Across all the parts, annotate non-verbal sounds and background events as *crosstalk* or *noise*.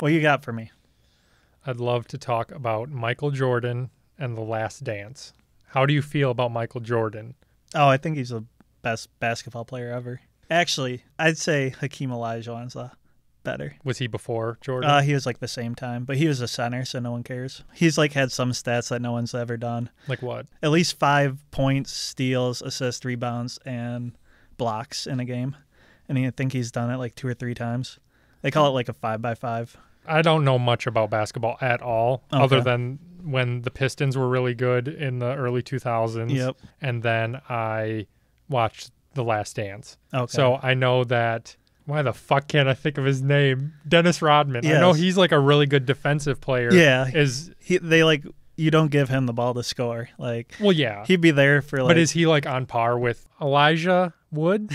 What you got for me? I'd love to talk about Michael Jordan and The Last Dance. How do you feel about Michael Jordan? Oh, I think he's the best basketball player ever. Actually, I'd say Hakeem Olajuwon's the better. Was he before Jordan? Uh, he was like the same time, but he was a center, so no one cares. He's like had some stats that no one's ever done. like what? At least five points, steals, assists, rebounds, and blocks in a game. And I think he's done it like two or three times. They call it like a five by five. I don't know much about basketball at all, other than when the Pistons were really good in the early 2000s. Yep. And then I watched The Last Dance. Okay. So I know that. Why the fuck can't I think of his name? Dennis Rodman. I know he's like a really good defensive player. yeah, Is he, they like you don't give him the ball to score. Like well, yeah. he'd be there for like but is he like on par with Elijah Wood,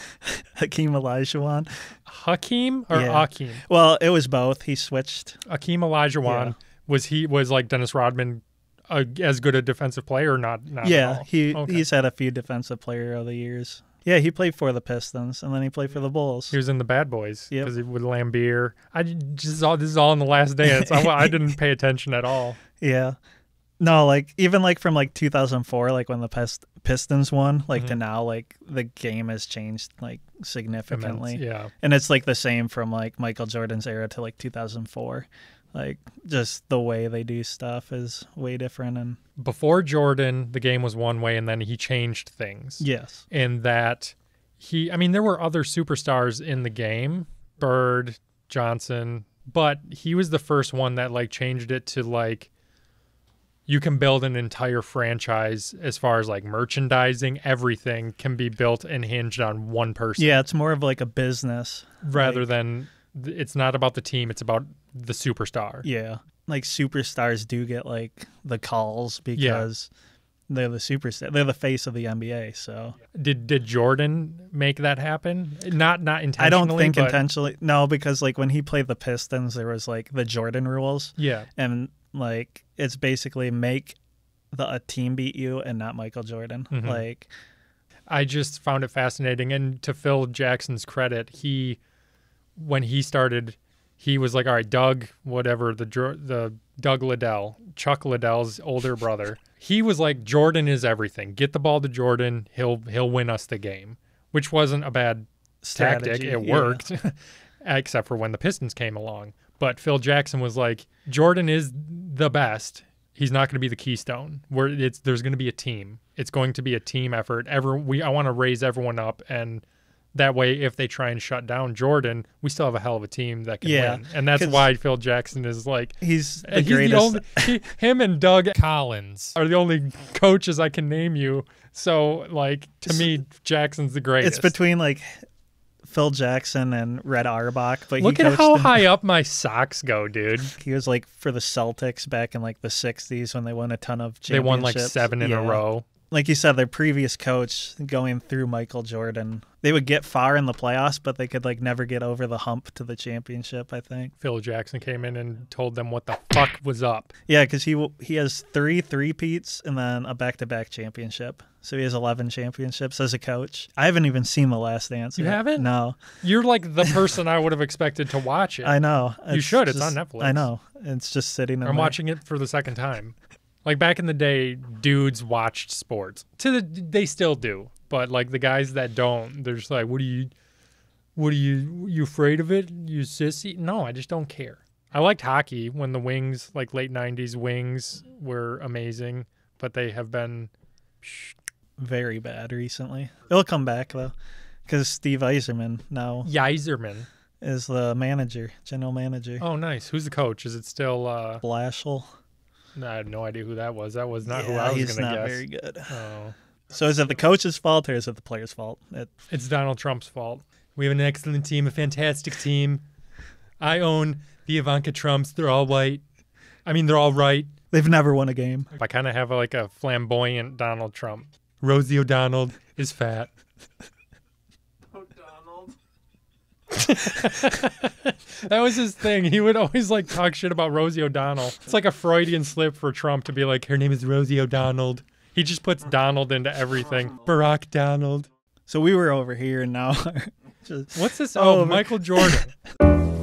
*laughs* Hakeem Olajuwon. Hakeem, or Yeah. Akeem? Well, it was both. He switched. Hakeem Olajuwon Yeah. was he was like Dennis Rodman a, as good a defensive player or not? not yeah, he Okay. he's had a few defensive player of the years. Yeah, he played for the Pistons and then he played for the Bulls. He was in the Bad Boys Yep. because with Laimbeer. I just all this is all in the Last Dance. I, I *laughs* didn't pay attention at all. Yeah. No, like even like from like 2004, like when the Pist- Pistons won, like to Mhm. now, like the game has changed like significantly, Immense, Yeah, and it's like the same from like Michael Jordan's era to like 2004. Like just the way they do stuff is way different, and before Jordan, the game was one way, and then he changed things. yes, in that he I mean there were other superstars in the game, Bird, Johnson, but he was the first one that like changed it to like you can build an entire franchise as far as like merchandising, everything can be built and hinged on one person yeah, it's more of like a business. rather like- than it's not about the team, it's about the superstar. Yeah, like superstars do get like the calls because they're the superstar. They're the face of the NBA. So Did did Jordan make that happen? Not not intentionally. I don't think but- intentionally. No, because like when he played the Pistons, there was like the Jordan rules. Yeah. and like it's basically make the a team beat you and not Michael Jordan. Mhm. Like I just found it fascinating. And to Phil Jackson's credit, he, when he started, he was like, "All right, Doug, whatever the the Doug Liddell, Chuck Liddell's older brother, *laughs* he was like, Jordan is everything. Get the ball to Jordan. He'll he'll win us the game." Which wasn't a bad tactic. strategy, It yeah. worked, *laughs* except for when the Pistons came along. But Phil Jackson was like, Jordan is the best. He's not going to be the keystone. Where it's there's going to be a team. It's going to be a team effort. Ever we I want to raise everyone up, and that way, if they try and shut down Jordan, we still have a hell of a team that can Yeah, win. And that's why Phil Jackson is like. He's the he's greatest. the only, he- him and Doug Collins are the only coaches I can name you. So, like to me, Jackson's the greatest. it's between like Phil Jackson and Red Auerbach, but Look at how in- high up my socks go, dude. *laughs* he was like for the Celtics back in like the '60s when they won a ton of They won like seven in a row. Like you said, their previous coach going through Michael Jordan, they would get far in the playoffs, but they could like never get over the hump to the championship. I think. Phil Jackson came in and told them what the fuck was up. Yeah, because he he has three three peats and then a back to back championship. So he has eleven championships as a coach. I haven't even seen the Last Dance. You yet. haven't? No, You're like the person I would have expected to watch it. *laughs* I know. You should. It's on Netflix. I know. It's just sitting. in I'm watching it for the second time. Like back in the day, dudes watched sports. To the they still do, but like the guys that don't, they're just like, "What are you? What are you? You afraid of it? You sissy?" No, I just don't care. I liked hockey when the Wings, like late '90s Wings, were amazing, but they have been. very bad recently. It'll come back though, because Steve Yzerman now Yzerman. is the manager, general manager. Oh, nice. Who's the coach? Is it still? uh Blashill. I had no idea who that was. That was not who I was gonna guess. He's not guess. very good. Oh. So is it the coach's fault or is it the player's fault? It, It's Donald Trump's fault. We have an excellent team, a fantastic team. I own the Ivanka Trumps. They're all white. I mean, they're all right. they've never won a game. I kind of have like a flamboyant Donald Trump. Rosie O'Donnell is fat. *laughs* that was his thing. He would always like talk shit about Rosie O'Donnell. It's like a Freudian slip for Trump to be like, her name is Rosie O'Donnell. He just puts Donald into everything. Barack Donald. So we were over here and now. *laughs* What's this? Oh, Oh, Michael Jordan. *laughs*